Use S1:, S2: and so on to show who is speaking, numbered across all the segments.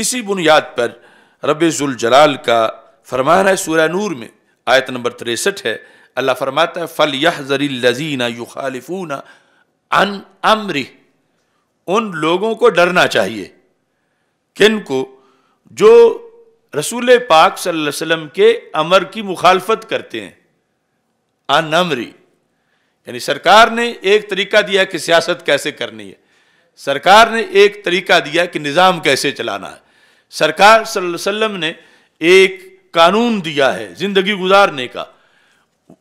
S1: इसी बुनियाद पर रबुल जलाल का फरमान है सूर्य नूर में, आयत नंबर तिरसठ है। अल्लाह फरमाता है फल यह जरीलजीना युखालिफूना अन अमरी उन लोगों को डरना चाहिए किन को जो रसूल पाक वसल्लम के अमर की मुखालफत करते हैं। अन अमरी, यानी सरकार ने एक तरीका दिया कि सियासत कैसे करनी है। सरकार ने एक तरीका दिया कि निज़ाम कैसे चलाना है। सरकार वसल्लम ने एक कानून दिया है ज़िंदगी गुजारने का।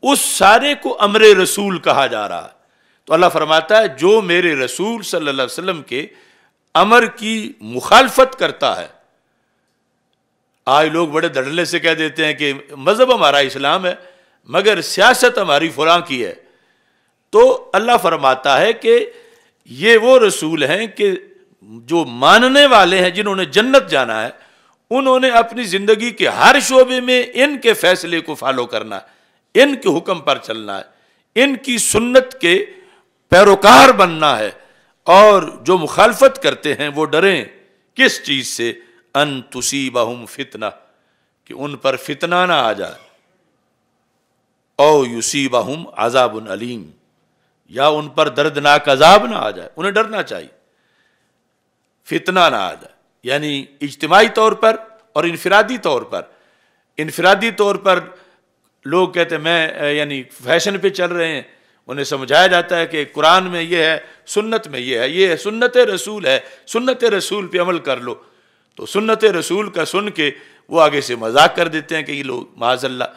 S1: उस सारे को अमर रसूल कहा जा रहा है। तो अल्लाह फरमाता है, जो मेरे रसूल सल्लल्लाहु अलैहि वसल्लम के अमर की मुखालफत करता है, आज लोग बड़े धड़ल्ले से कह देते हैं कि मज़हब हमारा इस्लाम है, मगर सियासत हमारी फुला की है। तो अल्लाह फरमाता है कि ये वो रसूल हैं कि जो मानने वाले हैं, जिन्होंने जन्नत जाना है, उन्होंने अपनी ज़िंदगी के हर शोबे में इनके फैसले को फॉलो करना है, इनके हुक्म पर चलना है, इनकी सुन्नत के पैरोकार बनना है। और जो मुखालफत करते हैं, वो डरें, किस चीज़ से? अन तुसीबहुम फितना, कि उन पर फितना ना आ जाए। ओ युसीबहुम आज़ाबन अलीम, या उन पर दर्दनाक अजाब ना आ जाए। उन्हें डरना चाहिए। फितना ना आ जाए। यानी इज्तमाही तौर पर और इनफरादी तौर पर। इनफरादी तौर पर लोग कहते हैं, मैं यानी फ़ैशन पे चल रहे हैं। उन्हें समझाया जाता है कि कुरान में ये है, सुन्नत में ये है। ये है, सुन्नत रसूल है। सुन्नत रसूल पे अमल कर लो। तो सुन्नत रसूल का सुन के वो आगे से मज़ाक कर देते हैं कई लोग माजल्ला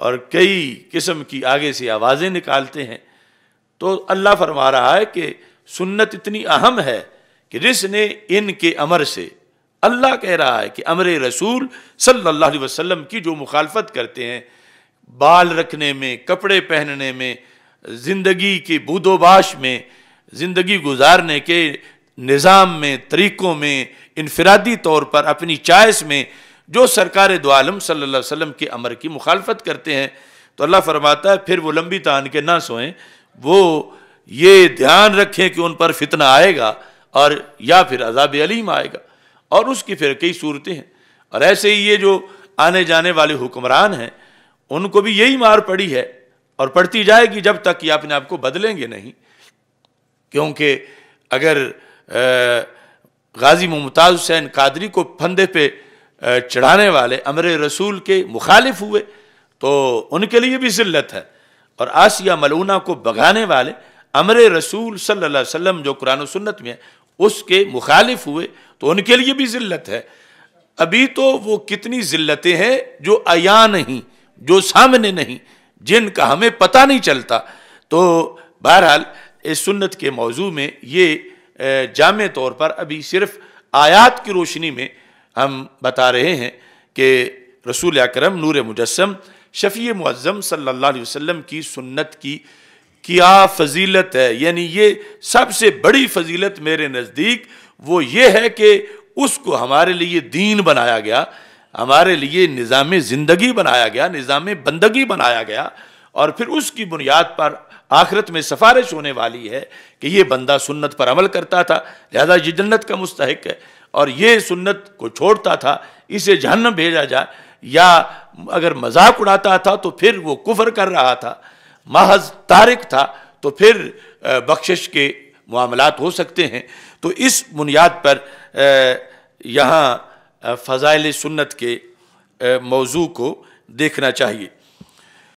S1: और कई किस्म की आगे से आवाज़ें निकालते हैं। तो अल्लाह फरमा रहा है कि सुन्नत इतनी अहम है कि जिसने इनके अमर से अल्लाह कह रहा है कि अमर रसूल सल्लल्लाहु अलैहि वसल्लम की जो मुखालफत करते हैं, बाल रखने में, कपड़े पहनने में, ज़िंदगी के बूदोबाश में, ज़िंदगी गुजारने के निज़ाम में, तरीक़ों में, इनफरादी तौर पर अपनी चॉइस में, जो सरकार दोआलम सल्लल्लाहु अलैहि वसल्लम के अमर की मुखालफत करते हैं तो अल्लाह फरमाता है, फिर वो लंबी तान के ना सोएँ, वो ये ध्यान रखें कि उन पर फितना आएगा और, या फिर अजाब अलीम आएगा। और उसकी फिर कई सूरतें हैं। और ऐसे ही ये जो आने जाने वाले हुक्मरान हैं, उनको भी यही मार पड़ी है। और पड़ती जाएगी जब तक कि अपने आप को बदलेंगे नहीं। क्योंकि अगर गाजी मुमताज़ हुसैन कादरी को फंदे पे चढ़ाने वाले अमर रसूल के मुखालिफ हुए तो उनके लिए भी ज़िल्लत है। और आसिया मलूना को भगाने वाले अमर रसूल सल्लल्लाहु अलैहि वसल्लम जो कुरान सुन्नत में है, उसके मुखालिफ हुए तो उनके लिए भी ज़िल्लत है। अभी तो वो कितनी ज़िल्लतें हैं जो अया नहीं, जो सामने नहीं, जिनका हमें पता नहीं चलता। तो बहरहाल, इस सुन्नत के मौजू में ये जाम तौर पर अभी सिर्फ़ आयात की रोशनी में हम बता रहे हैं कि रसूल अक्रम नूर मुजस्म शफ़ी मुज़म अलैहि वसल्लम की सुन्नत की क्या फजीलत है? यानी ये सबसे बड़ी फजीलत मेरे नज़दीक, वो ये है कि उसको हमारे लिए दीन बनाया गया, हमारे लिए निज़ाम ज़िंदगी बनाया गया, निज़ाम बंदगी बनाया गया, और फिर उसकी बुनियाद पर आखिरत में सफारिश होने वाली है कि ये बंदा सुन्नत पर अमल करता था, लिहाजा ये जन्नत का मुस्तक है, और ये सुन्नत को छोड़ता था, इसे जहन्नम भेजा जाए या अगर मज़ाक उड़ाता था तो फिर वो कुफर कर रहा था। महज तारिक था तो फिर बख्शिश के मामलात हो सकते हैं। तो इस बुनियाद पर यहाँ फ़ज़ाइल सुन्नत के मौजू को देखना चाहिए।